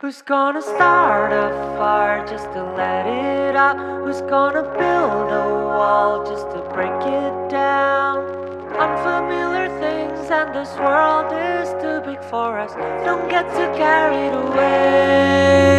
Who's gonna start a fire just to let it out? Who's gonna build a wall just to break it down? Unfamiliar things and this world is too big for us. Don't get too carried away.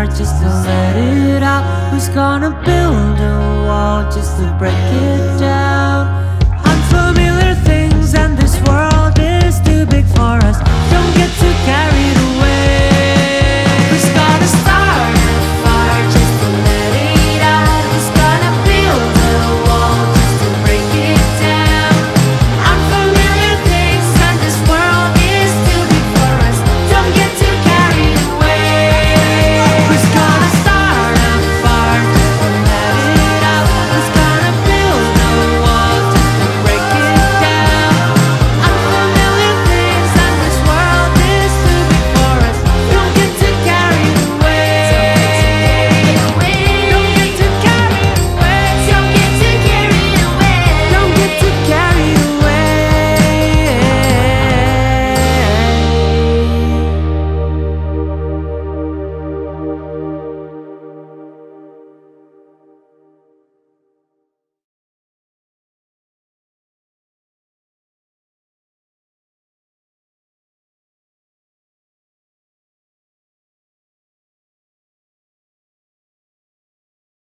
heart just to let it out? Who's gonna build a wall just to break it down?